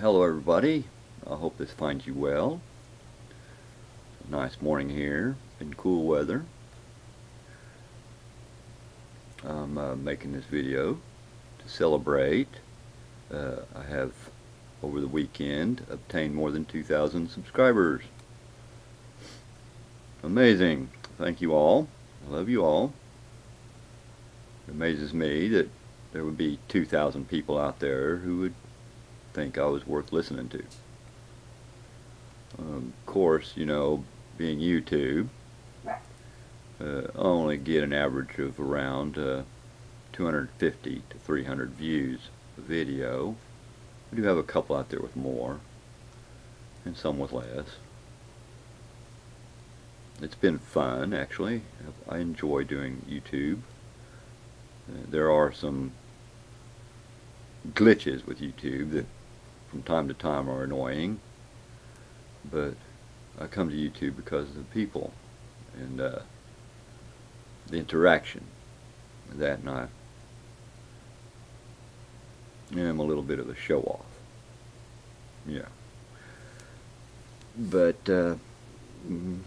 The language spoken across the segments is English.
hello everybody. I hope this finds you well. Nice morning here in cool weather. I'm uh, making this video to celebrate. Uh, I have over the weekend obtained more than 2,000 subscribers. Amazing. Thank you all. I love you all. It amazes me that there would be 2,000 people out there who would think I was worth listening to. Um, of course, you know, being YouTube, uh, I only get an average of around uh, 250 to 300 views a video. We do have a couple out there with more, and some with less. It's been fun, actually. I enjoy doing YouTube. Uh, there are some glitches with YouTube that from time to time are annoying but I come to YouTube because of the people and uh, the interaction that and I am a little bit of a show off yeah. But uh, mm,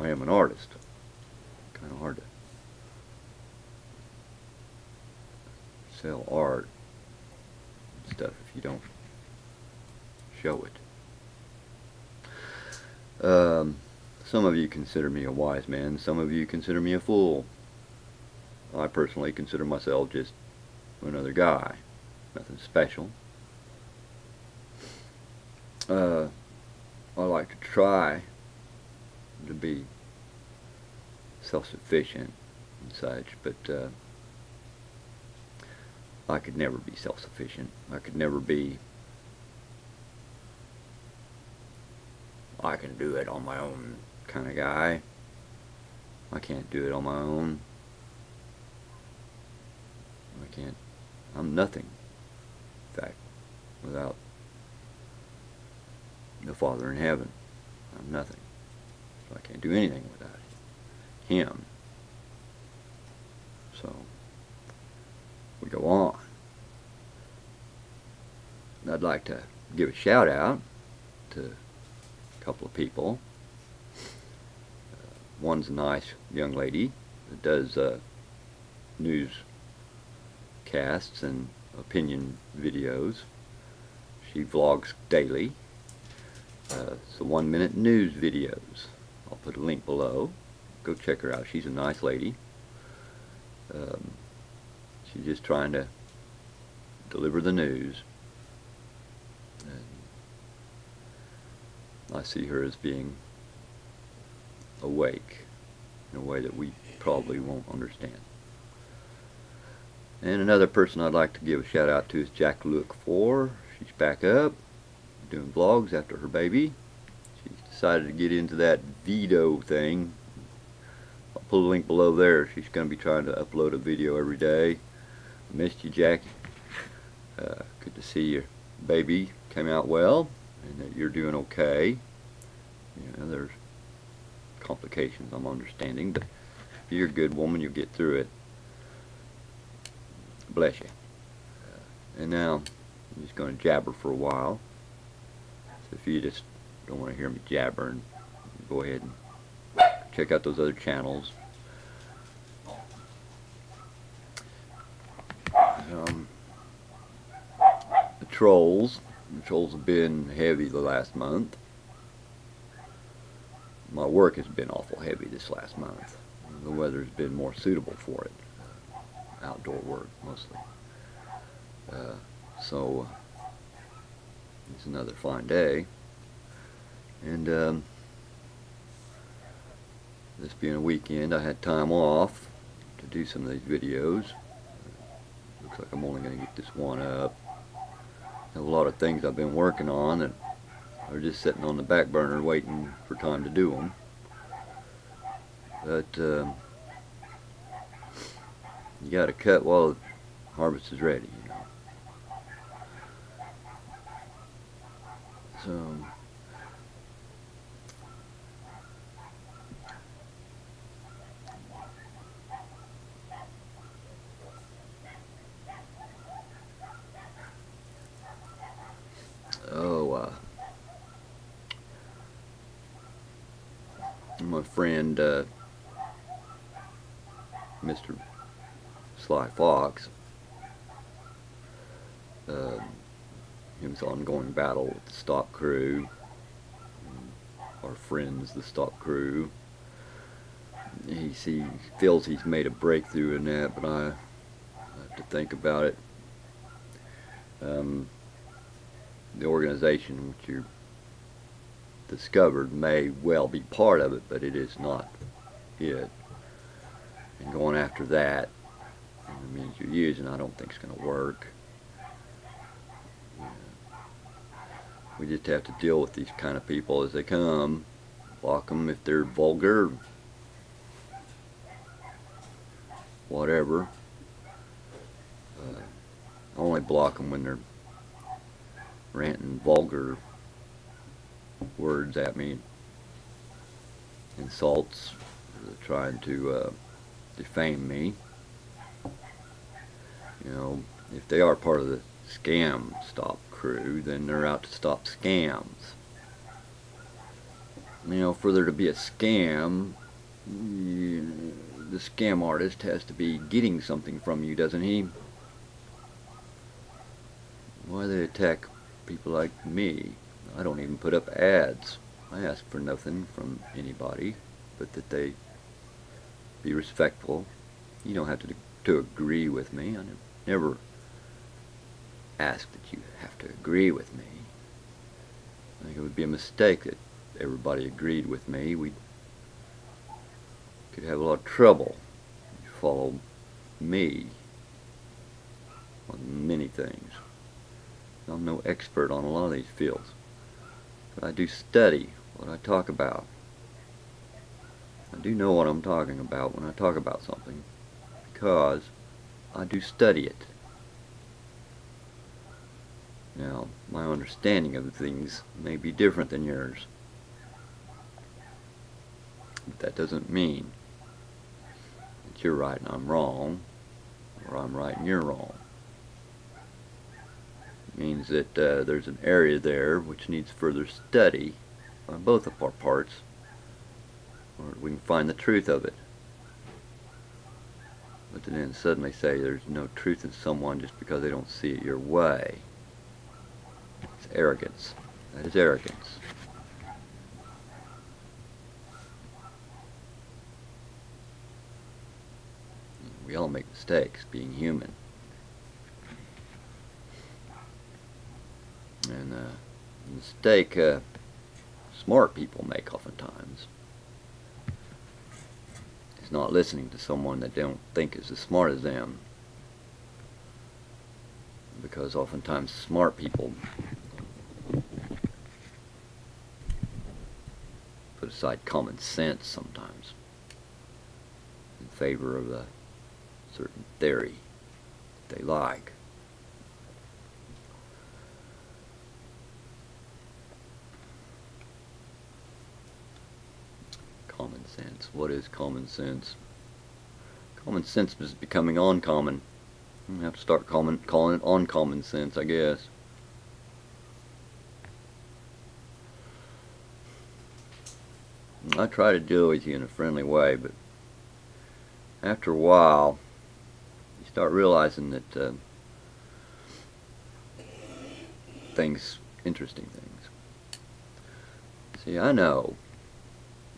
I am an artist. Kind of hard to sell art stuff if you don't show it. Um, some of you consider me a wise man, some of you consider me a fool. I personally consider myself just another guy, nothing special. Uh, I like to try to be self-sufficient and such, but uh, I could never be self-sufficient. I could never be I can do it on my own kind of guy. I can't do it on my own. I can't. I'm nothing. In fact, without the Father in heaven, I'm nothing. So I can't do anything without Him. So we go on. I'd like to give a shout out to a couple of people. Uh, one's a nice young lady that does uh, news casts and opinion videos. She vlogs daily. Uh, so one minute news videos. I'll put a link below. Go check her out. She's a nice lady. Um, She's just trying to deliver the news. And I see her as being awake in a way that we probably won't understand. And another person I'd like to give a shout out to is Jack Luke 4. She's back up doing vlogs after her baby. She decided to get into that Vedo thing. I'll put a link below there. She's going to be trying to upload a video every day I missed you, Jackie. Uh, good to see your baby came out well and that you're doing okay. You know, there's complications I'm understanding, but if you're a good woman, you'll get through it. Bless you. And now, I'm just going to jabber for a while. So if you just don't want to hear me jabbering, go ahead and check out those other channels. Um, the trolls. The trolls have been heavy the last month. My work has been awful heavy this last month. The weather's been more suitable for it. Outdoor work, mostly. Uh, so, it's another fine day. And, um, this being a weekend, I had time off to do some of these videos looks like I'm only going to get this one up. A lot of things I've been working on that are just sitting on the back burner waiting for time to do them. But um, you got to cut while the harvest is ready, you know. So my friend uh, Mr. Sly Fox. Uh, his ongoing battle with the stop crew, our friends, the stop crew. He, he feels he's made a breakthrough in that, but I, I have to think about it. Um, the organization which you discovered may well be part of it, but it is not it. And going after that, the means you're using, I don't think it's going to work. We just have to deal with these kind of people as they come. Block them if they're vulgar. Whatever. Uh, only block them when they're ranting vulgar words at me. Insults. Trying to uh, defame me. You know, if they are part of the scam stop crew, then they're out to stop scams. You know, for there to be a scam, you, the scam artist has to be getting something from you, doesn't he? Why they attack people like me? I don't even put up ads. I ask for nothing from anybody, but that they be respectful. You don't have to to agree with me. I never ask that you have to agree with me. I think it would be a mistake that everybody agreed with me. We could have a lot of trouble if you follow me on many things. I'm no expert on a lot of these fields, I do study what I talk about. I do know what I'm talking about when I talk about something because I do study it. Now, my understanding of things may be different than yours. But that doesn't mean that you're right and I'm wrong, or I'm right and you're wrong. Means that uh, there's an area there which needs further study on both of our parts, or we can find the truth of it. But then suddenly say there's no truth in someone just because they don't see it your way It's arrogance. That is arrogance. We all make mistakes, being human. And uh, mistake uh, smart people make oftentimes is not listening to someone that they don't think is as smart as them. Because oftentimes smart people put aside common sense sometimes in favor of a certain theory they like. Common sense. What is common sense? Common sense is becoming uncommon. I have to start calling, calling it uncommon sense, I guess. I try to deal with you in a friendly way, but after a while, you start realizing that uh, things, interesting things. See, I know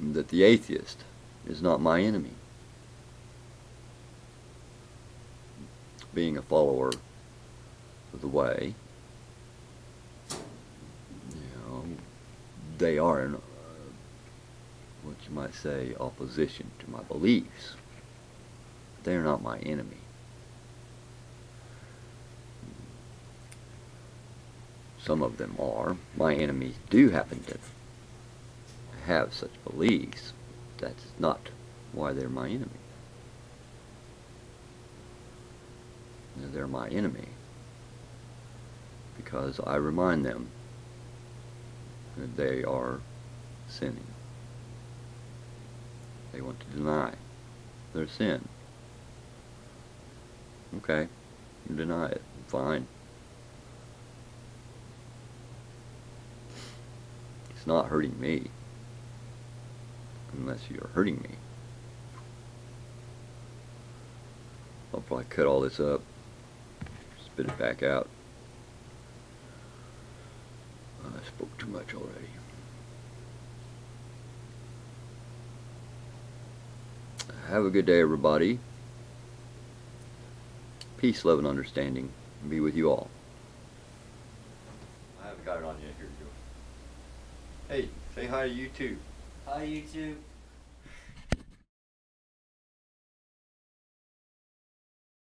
that the atheist is not my enemy. Being a follower of the way, you know, they are an uh, what you might say, opposition to my beliefs. They are not my enemy. Some of them are. My enemies do happen to have such beliefs. That's not why they're my enemy. They're my enemy because I remind them that they are sinning. They want to deny their sin. Okay, you deny it. Fine. It's not hurting me. Unless you're hurting me. I'll probably cut all this up, spit it back out. I spoke too much already. Have a good day, everybody. Peace, love, and understanding be with you all. I haven't got it on yet. Here we go. Hey, say hi to YouTube. Hi YouTube.